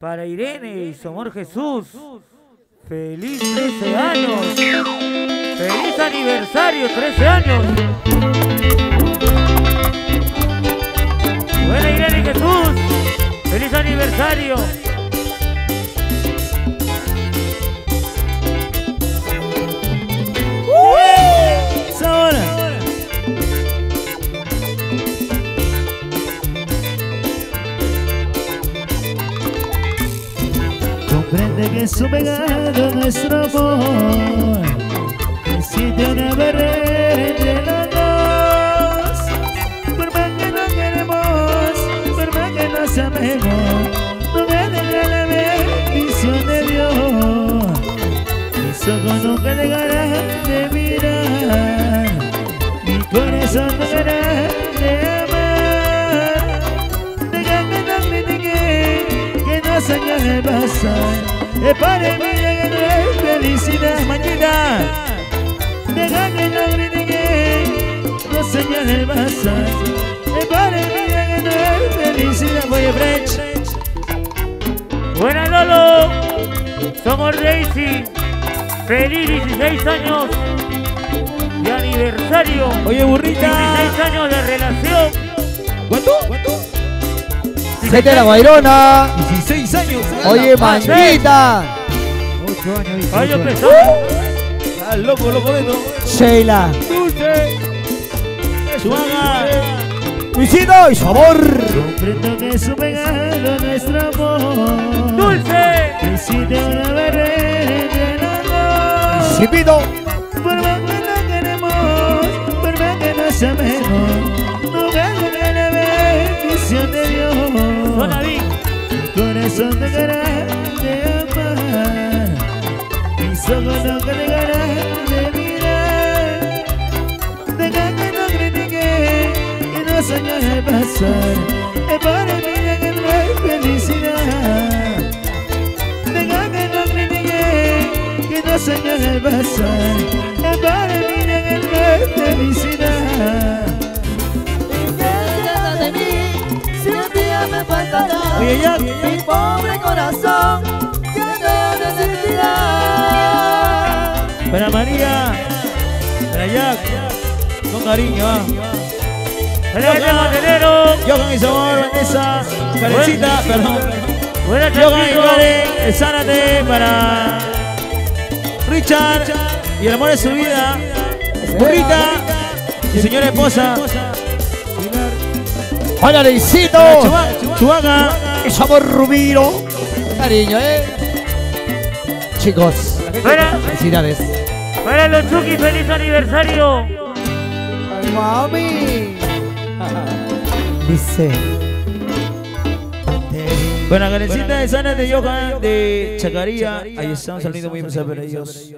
Para Irene y su amor Jesús. Feliz 13 años. Feliz aniversario, 13 años. Buena Irene y Jesús. Feliz aniversario. Comprende que es un pegado nuestro amor Existe una barrera entre los dos. Por más que nos queremos, por más que nos amemos No me deja la bendición de Dios. Mis ojos nunca dejarán de mirar. Mi corazón no dejará de no se de pasar es para mí es felicidad mañana Deja que no critiquen, no señale el pasar Es para mí es felicidad Voy a French Buena Lolo. Somos Daisy. Feliz 16 años de aniversario. Oye burrita 16 años de relación. ¿Cuánto? ¿Cuánto? Vete a la Guairona. 16 años Oye, manguita. 8 años Año años pesado. Ah, loco, loco de todo Sheila. Dulce Chuaga Luisito y su amor. Comprendo que es un regalo nuestro amor Dulce. Existe una barrera entre dos Chipito. Dejará de amar. Mis ojos nunca dejarán de mirar. No critiquen, que no de pasar. Es para mí que no felicidad. No que no pasar. Es para mí no felicidad para Jack, con cariño, ah. Johan y Sabor, Vanessa, Karencita, perdón. Buena Johan y. Karen, Zárate para Richard y el amor de su vida, Burrita y señora esposa, Hola, Luisito. Chubaga, Y su amor Rubiro. Cariño, eh. Chicos, felicidades. Fuera los Chucky, feliz aniversario. Ay, mami. Dice. Bueno, Karencita de Zárate, Johan de Chacaría, ahí estamos saliendo muy bien para ellos.